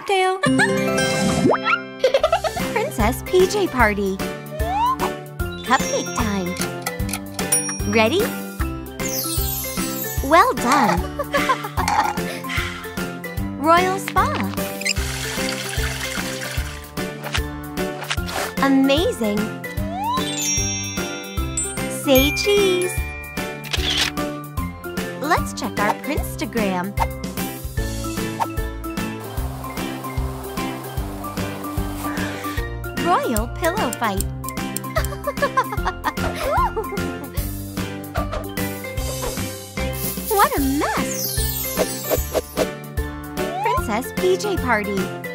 cocktail. Princess PJ Party. Cupcake time. Ready? Well done. Royal Spa. Amazing. Say cheese. Let's check our Prinstagram. Royal Pillow Fight. what a mess! Princess PJ Party.